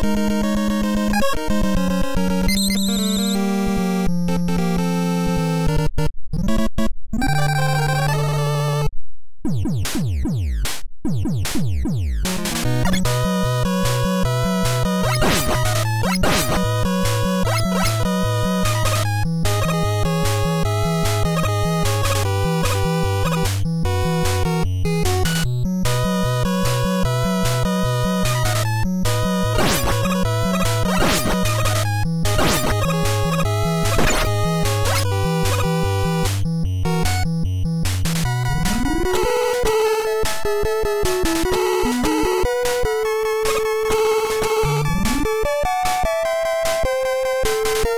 Thank you. You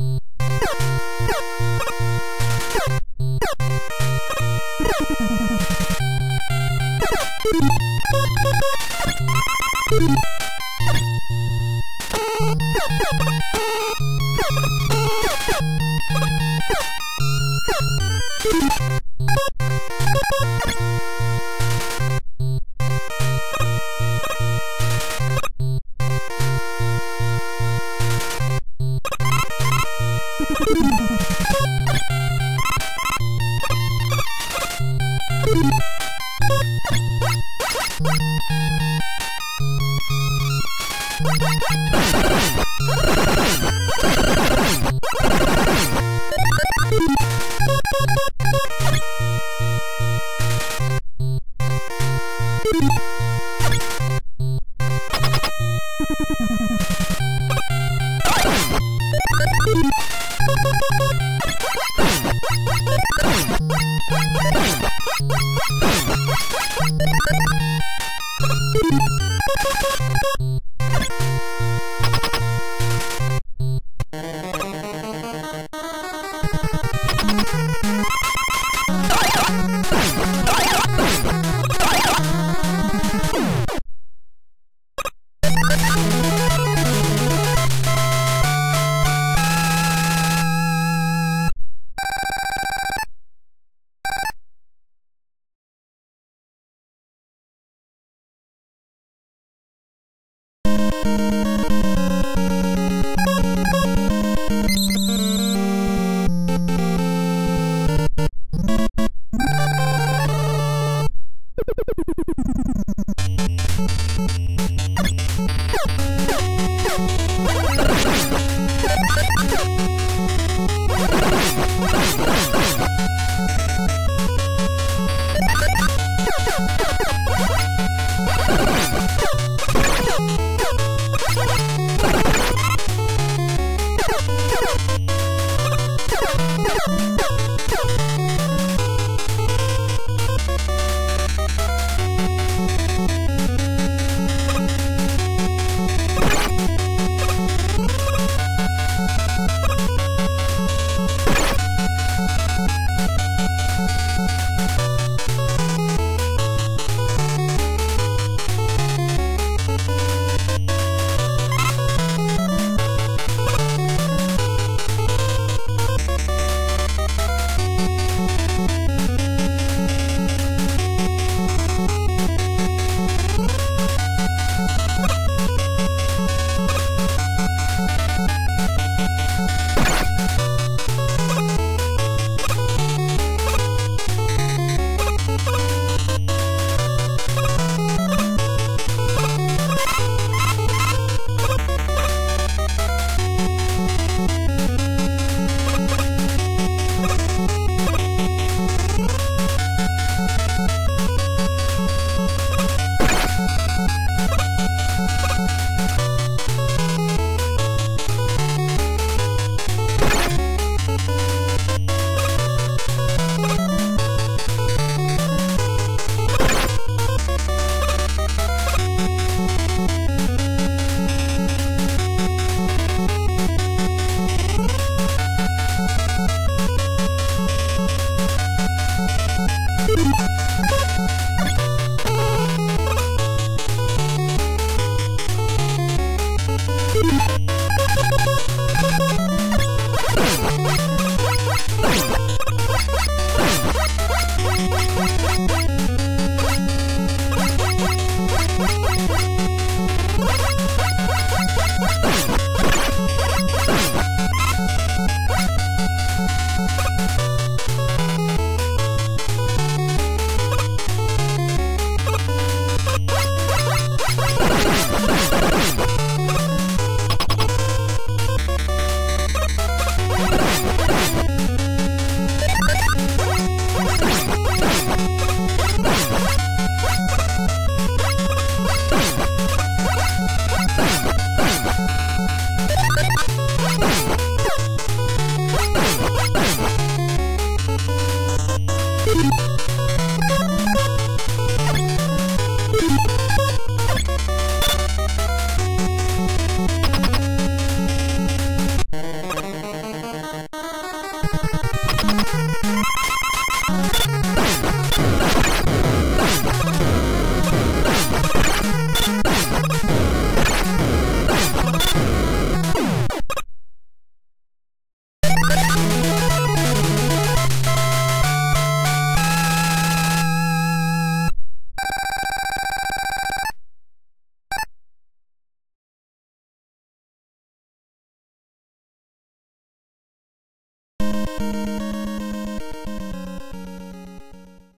you